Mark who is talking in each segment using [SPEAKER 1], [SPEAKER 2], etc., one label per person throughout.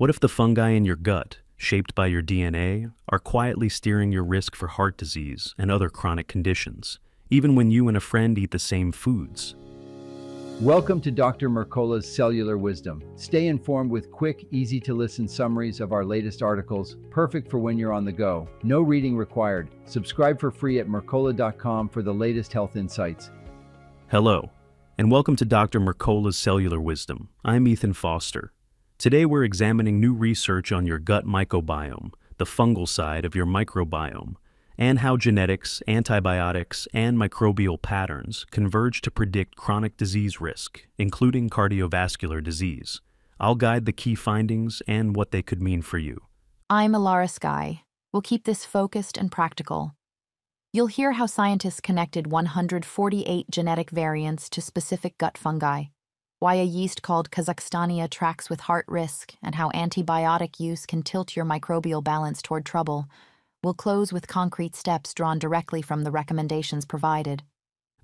[SPEAKER 1] What if the fungi in your gut, shaped by your DNA, are quietly steering your risk for heart disease and other chronic conditions, even when you and a friend eat the same foods?
[SPEAKER 2] Welcome to Dr. Mercola's Cellular Wisdom. Stay informed with quick, easy to listen summaries of our latest articles, perfect for when you're on the go. No reading required. Subscribe for free at mercola.com for the latest health insights.
[SPEAKER 1] Hello, and welcome to Dr. Mercola's Cellular Wisdom. I'm Ethan Foster. Today we're examining new research on your gut microbiome, the fungal side of your microbiome and how genetics, antibiotics, and microbial patterns converge to predict chronic disease risk, including cardiovascular disease. I'll guide the key findings and what they could mean for you.
[SPEAKER 3] I'm Alara Sky. We'll keep this focused and practical. You'll hear how scientists connected 148 genetic variants to specific gut fungi, why a yeast called Kazachstania tracks with heart risk, and how antibiotic use can tilt your microbial balance toward trouble We'll close with concrete steps drawn directly from the recommendations provided.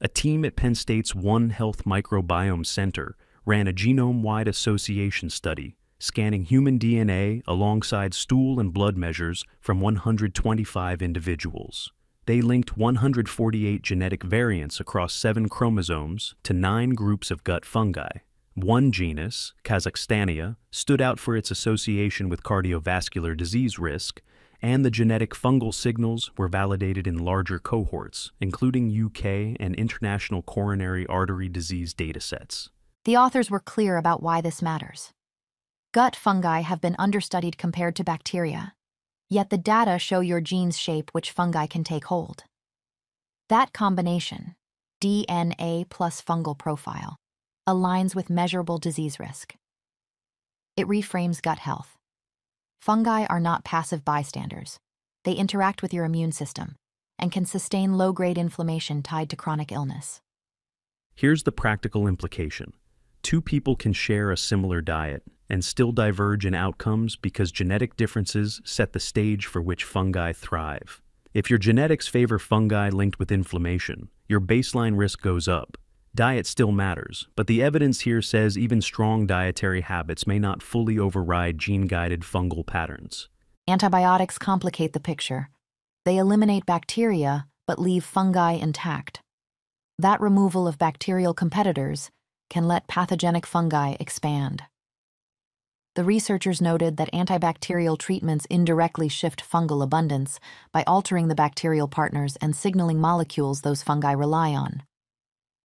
[SPEAKER 1] A team at Penn State's One Health Microbiome Center ran a genome wide association study scanning human DNA alongside stool and blood measures from 125 individuals. They linked 148 genetic variants across seven chromosomes to nine groups of gut fungi. One genus, Kazachstania, stood out for its association with cardiovascular disease risk, and the genetic fungal signals were validated in larger cohorts, including UK and international coronary artery disease datasets.
[SPEAKER 3] The authors were clear about why this matters. Gut fungi have been understudied compared to bacteria, yet the data show your genes shape which fungi can take hold. That combination, DNA plus fungal profile, aligns with measurable disease risk. It reframes gut health Fungi are not passive bystanders. They interact with your immune system and can sustain low grade inflammation tied to chronic illness.
[SPEAKER 1] Here's the practical implication two people can share a similar diet and still diverge in outcomes because genetic differences set the stage for which fungi thrive. If your genetics favor fungi linked with inflammation, your baseline risk goes up, Diet still matters, but the evidence here says even strong dietary habits may not fully override gene guided fungal patterns.
[SPEAKER 3] Antibiotics complicate the picture. They eliminate bacteria, but leave fungi intact. That removal of bacterial competitors can let pathogenic fungi expand. The researchers noted that antibacterial treatments indirectly shift fungal abundance by altering the bacterial partners and signaling molecules those fungi rely on.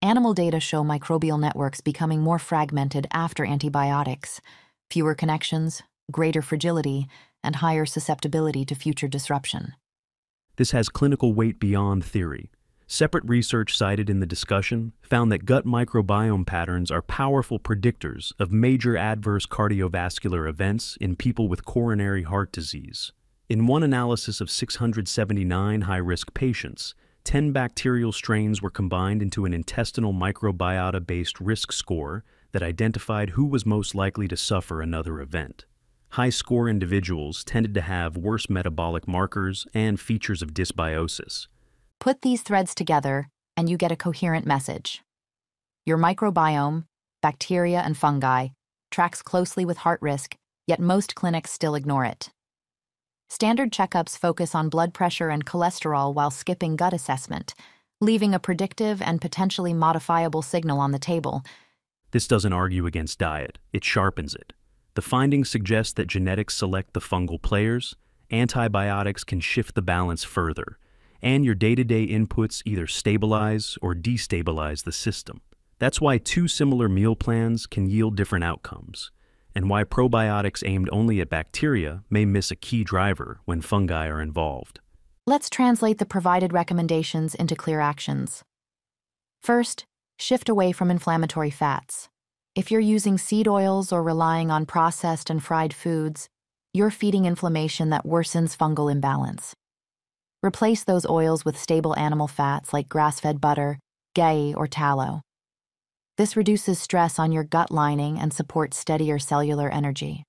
[SPEAKER 3] Animal data show microbial networks becoming more fragmented after antibiotics, fewer connections, greater fragility, and higher susceptibility to future disruption.
[SPEAKER 1] This has clinical weight beyond theory. Separate research cited in the discussion found that gut microbiome patterns are powerful predictors of major adverse cardiovascular events in people with coronary heart disease. In one analysis of 679 high risk patients, 10 bacterial strains were combined into an intestinal microbiota based risk score that identified who was most likely to suffer another event. High score individuals tended to have worse metabolic markers and features of dysbiosis.
[SPEAKER 3] Put these threads together, and you get a coherent message. Your microbiome, bacteria and fungi, tracks closely with heart risk, yet most clinics still ignore it. Standard checkups focus on blood pressure and cholesterol while skipping gut assessment, leaving a predictive and potentially modifiable signal on the table.
[SPEAKER 1] This doesn't argue against diet, it sharpens it. The findings suggest that genetics select the fungal players, antibiotics can shift the balance further, and your day to day inputs either stabilize or destabilize the system. That's why two similar meal plans can yield different outcomes and why probiotics aimed only at bacteria may miss a key driver when fungi are involved.
[SPEAKER 3] Let's translate the provided recommendations into clear actions. First, shift away from inflammatory fats. If you're using seed oils or relying on processed and fried foods, you're feeding inflammation that worsens fungal imbalance. Replace those oils with stable animal fats like grass fed butter, ghee, or tallow. This reduces stress on your gut lining and supports steadier cellular energy.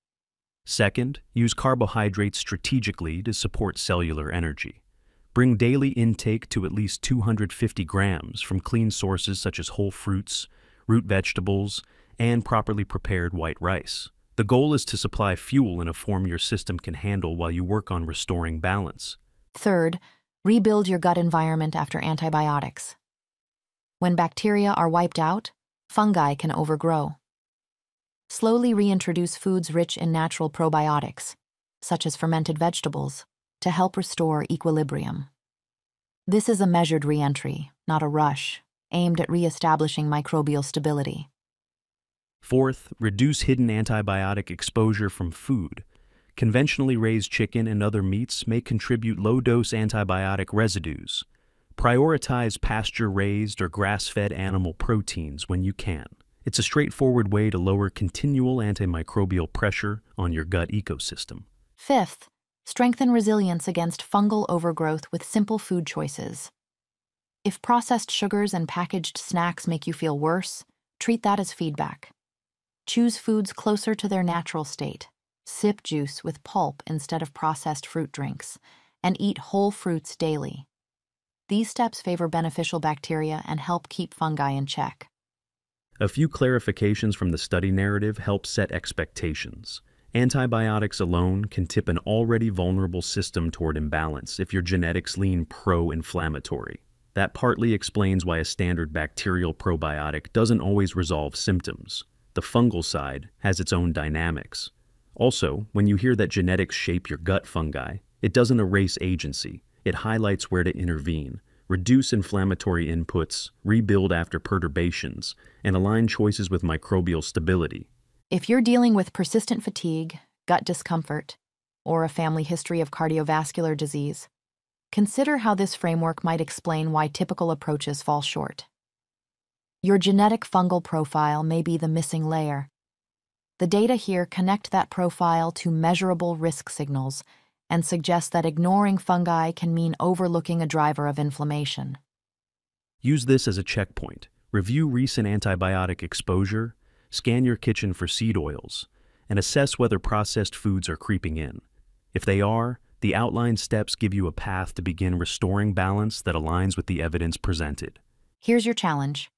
[SPEAKER 1] Second, use carbohydrates strategically to support cellular energy. Bring daily intake to at least 250 grams from clean sources such as whole fruits, root vegetables, and properly prepared white rice. The goal is to supply fuel in a form your system can handle while you work on restoring balance.
[SPEAKER 3] Third, rebuild your gut environment after antibiotics. When bacteria are wiped out, fungi can overgrow. Slowly reintroduce foods rich in natural probiotics, such as fermented vegetables, to help restore equilibrium. This is a measured reentry, not a rush, aimed at reestablishing microbial stability.
[SPEAKER 1] Fourth, reduce hidden antibiotic exposure from food. Conventionally raised chicken and other meats may contribute low dose antibiotic residues. Prioritize pasture raised or grass fed animal proteins when you can. It's a straightforward way to lower continual antimicrobial pressure on your gut ecosystem.
[SPEAKER 3] Fifth, strengthen resilience against fungal overgrowth with simple food choices. If processed sugars and packaged snacks make you feel worse, treat that as feedback. Choose foods closer to their natural state. Sip juice with pulp instead of processed fruit drinks, and eat whole fruits daily. These steps favor beneficial bacteria and help keep fungi in check.
[SPEAKER 1] A few clarifications from the study narrative help set expectations. Antibiotics alone can tip an already vulnerable system toward imbalance if your genetics lean pro inflammatory. That partly explains why a standard bacterial probiotic doesn't always resolve symptoms. The fungal side has its own dynamics. Also, when you hear that genetics shape your gut fungi, it doesn't erase agency, it highlights where to intervene, reduce inflammatory inputs, rebuild after perturbations, and align choices with microbial stability.
[SPEAKER 3] If you're dealing with persistent fatigue, gut discomfort, or a family history of cardiovascular disease, consider how this framework might explain why typical approaches fall short. Your genetic fungal profile may be the missing layer. The data here connect that profile to measurable risk signals and suggest that ignoring fungi can mean overlooking a driver of inflammation.
[SPEAKER 1] Use this as a checkpoint. Review recent antibiotic exposure, scan your kitchen for seed oils, and assess whether processed foods are creeping in. If they are, the outlined steps give you a path to begin restoring balance that aligns with the evidence presented.
[SPEAKER 3] Here's your challenge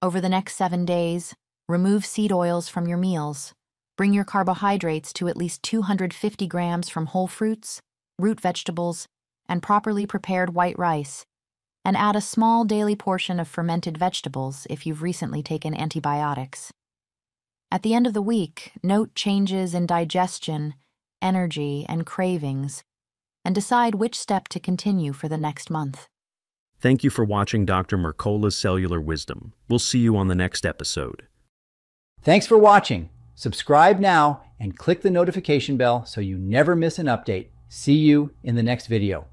[SPEAKER 3] over the next seven days, remove seed oils from your meals. Bring your carbohydrates to at least 250 grams from whole fruits, root vegetables, and properly prepared white rice, and add a small daily portion of fermented vegetables if you've recently taken antibiotics. At the end of the week, note changes in digestion, energy, and cravings, and decide which step to continue for the next month.
[SPEAKER 1] Thank you for watching Dr. Mercola's Cellular Wisdom. We'll see you on the next episode.
[SPEAKER 2] Thanks for watching. Subscribe now and click the notification bell so you never miss an update. See you in the next video.